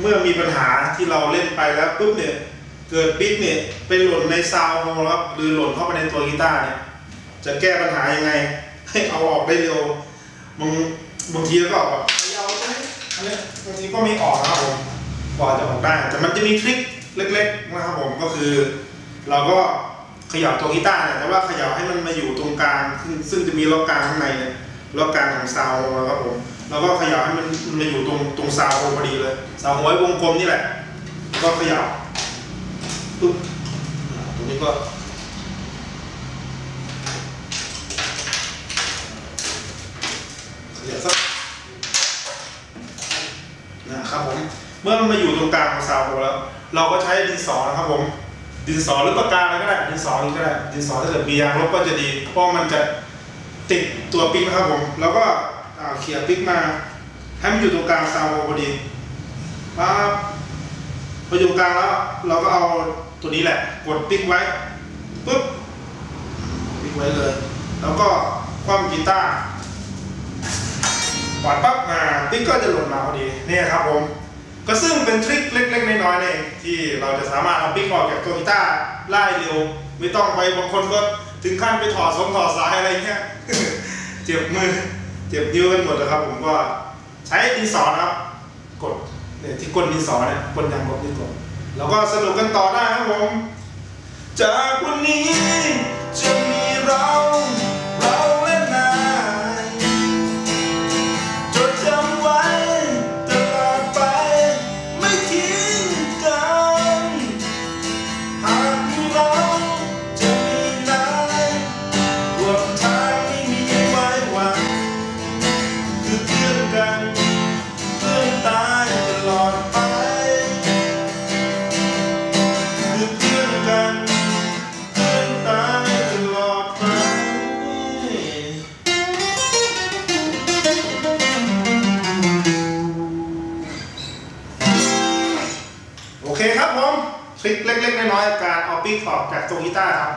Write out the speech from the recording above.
เมื่อมีปัญหาที่เราเล่นไปแล้วปุ๊บเนี่ย เกิดปิ๊กเนี่ยไปหล่นในซาวของเราหรือหล่นเข้าไปในตัวกีตาร์เนี่ย จะแก้ปัญหายังไง ให้เอาออกได้เร็วบางบางทีก็ออกแบบเอาตรงนี้บางทีก็ไม่ออกนะครับผมกว่าจะออกได้ แต่มันจะมี trick เล็ก ๆ นะครับผมก็คือ เราก็ ขย่าตัวกีตาร์เนี่ยแต่ว่าขย่าให้มันมาอยู่ตรงกลางซึ่งซึ่งจะมีล็อกกลางข้างในเนี่ยล็อกกลางของ sound ของเราครับผมเราก็ขย่าให้มันมันมาอยู่ตรงตรงซาวพอดีเลยซาวหัวไอ้วงกลมนี่แหละ ก็ขย่าปุ๊บตรงนี้ก็เดี๋ยวสักนะครับผมเมื่อมันมาอยู่ตรงกลางของซาวแล้ว เราก็ใช้ดินสอนะครับผม ดินสอหรือปากกาอะไรก็ได้ดินสอนี้ก็ได้ดินสอถ้าเกิดมียางลบก็จะดี เพราะมันจะติดตัวปิ๊กนะครับผม แล้วก็เขี่ยปิ๊กมา ให้มันอยู่ตรงกลางซาวพอดีปั๊บพออยู่กลางแล้ว เราก็เอาตัวนี้แหละ กดปิ๊กไว้ปุ๊บปิ๊กไว้เลย แล้วก็คว่ำกีตาร์กวาดปั๊บมาติ๊กก็จะหล่นมาพอดีเนี่ยครับผม ก็ซึ่งเป็นทริคเล็กๆน้อยๆนี่เองที่เราจะสามารถเอาปิ๊กออกจากตัวกีตาร์ไล่เร็ว ไม่ต้องไปบางคนก็ถึงขั้นไปถอดสงถอดสายอะไรเงี้ยเจ็บมือเจ็บนิ้วกันหมดนะครับ ผมก็ใช้ดินสอนครับ กดเนี่ยที่ก้นดินสอเนี่ยก้นยางลบนี่กดแล้วก็สนุกกันต่อได้ครับผมจา ทริคเล็กๆน้อยๆการเอาปิ๊กออกจากตัวกีตาร์ครับ